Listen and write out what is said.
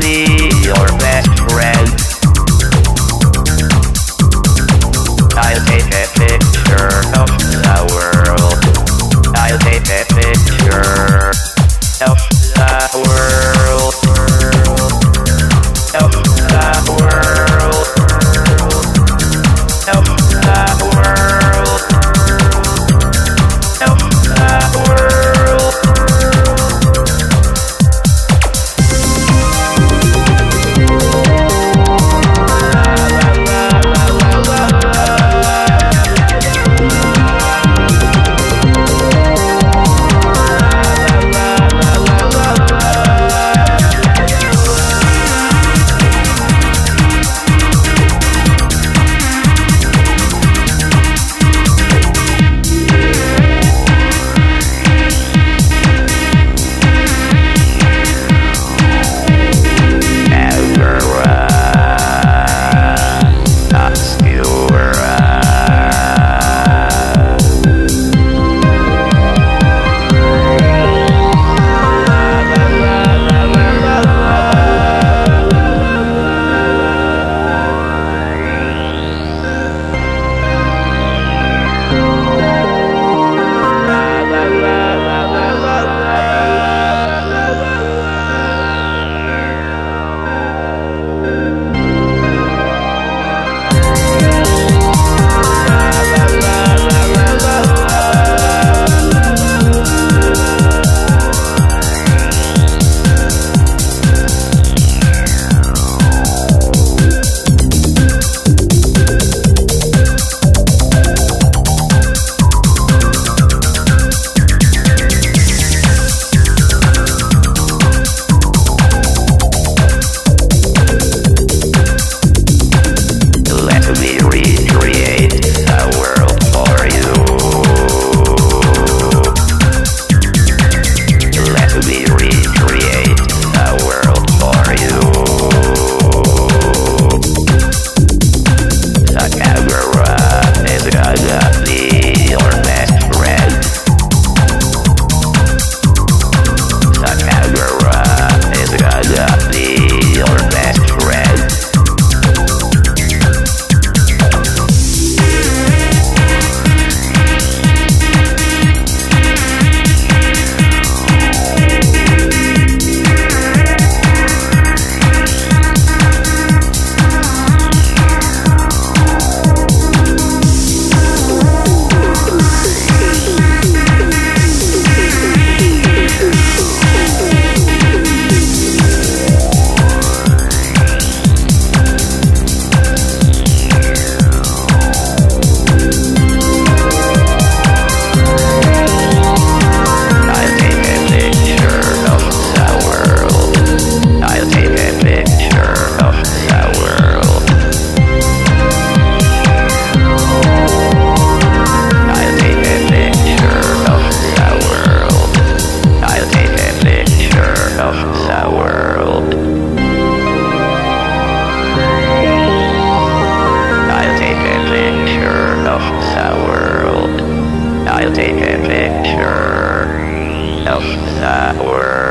be your best friend. I'll take a picture of our. Of the uh, world.